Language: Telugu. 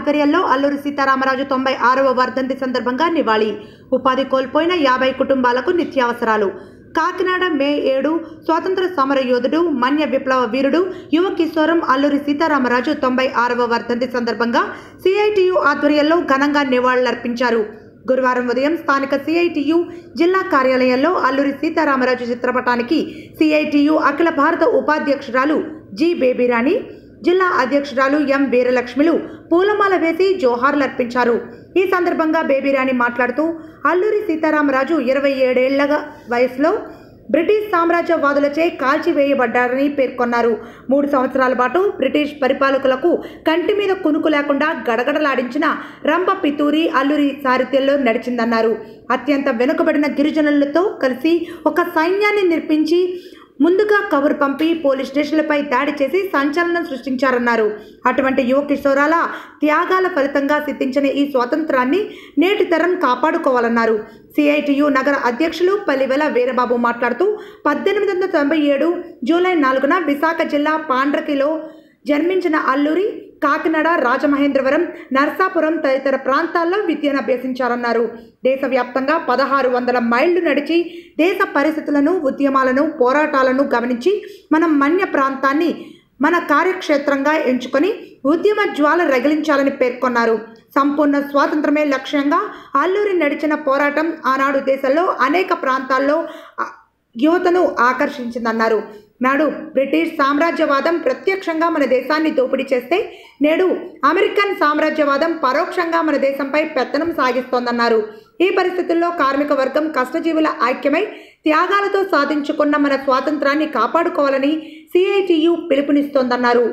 ఆధ్వర్యంలో అల్లూరి సీతారామరాజు తొంభై ఆరవ వర్ధంతి సందర్భంగా నివాళి. ఉపాధి కోల్పోయిన యాభై కుటుంబాలకు నిత్యావసరాలు. కాకినాడ మే ఏడు స్వాతంత్ర సమర యోధుడు మన్య విప్లవ వీరుడు యువ కిశోరం అల్లూరి సీతారామరాజు తొంభై ఆరవ వర్ధంతి సందర్భంగా సిఐటియు ఆధ్వర్యంలో ఘనంగా నివాళులర్పించారు. గురువారం ఉదయం స్థానిక సిఐటియు జిల్లా కార్యాలయంలో అల్లూరి సీతారామరాజు చిత్రపటానికి సిఐటియు అఖిల భారత ఉపాధ్యక్షురాలు జి బేబీరాణి జిల్లా అధ్యక్షురాలు ఎం వీరలక్ష్మిలు పూలమాల వేసి జోహార్లర్పించారు. ఈ సందర్భంగా బేబీరాణి మాట్లాడుతూ అల్లూరి సీతారామరాజు ఇరవై ఏడేళ్ళ వయసులో బ్రిటిష్ సామ్రాజ్యవాదులచే కాల్చివేయబడ్డారని పేర్కొన్నారు. మూడు సంవత్సరాల పాటు బ్రిటిష్ పరిపాలకులకు కంటి మీద కునుకు లేకుండా గడగడలాడించిన రంభ పితూరి అల్లూరి సారథ్యంలో నడిచిందన్నారు. అత్యంత వెనుకబడిన గిరిజనులతో కలిసి ఒక సైన్యాన్ని నిర్మించి ముందుగా కబురు పంపి పోలీస్ స్టేషన్లపై దాడి చేసి సంచలనం సృష్టించారన్నారు. అటువంటి యువ కిషోరాల త్యాగాల ఫలితంగా సిద్ధించిన ఈ స్వాతంత్రాన్ని నేటి తరం కాపాడుకోవాలన్నారు. సిఐటియు నగర అధ్యక్షులు పల్లివెల వీరబాబు మాట్లాడుతూ పద్దెనిమిది వందల తొంభై ఏడు జూలై నాలుగున విశాఖ జిల్లా పాండ్రకిలో జన్మించిన అల్లూరి కాకినాడ రాజమహేంద్రవరం నర్సాపురం తదితర ప్రాంతాల్లో విద్యను అభ్యసించారన్నారు. దేశవ్యాప్తంగా పదహారు వందల మైళ్ళు నడిచి దేశ పరిస్థితులను ఉద్యమాలను పోరాటాలను గమనించి మనం మన్య ప్రాంతాన్ని మన కార్యక్షేత్రంగా ఎంచుకొని ఉద్యమ జ్వాల రగిలించాలని పేర్కొన్నారు. సంపూర్ణ స్వాతంత్రమే లక్ష్యంగా అల్లూరి నడిచిన పోరాటం ఆనాడు దేశంలో అనేక ప్రాంతాల్లో యువతను ఆకర్షించిందన్నారు. నాడు బ్రిటిష్ సామ్రాజ్యవాదం ప్రత్యక్షంగా మన దేశాన్ని దోపిడీ చేస్తే నేడు అమెరికన్ సామ్రాజ్యవాదం పరోక్షంగా మన దేశంపై పెత్తనం సాగిస్తోందన్నారు. ఈ పరిస్థితుల్లో కార్మిక వర్గం కష్టజీవుల ఐక్యమై త్యాగాలతో సాధించుకున్న మన స్వాతంత్రాన్ని కాపాడుకోవాలని సిఐటియు పిలుపునిస్తోందన్నారు.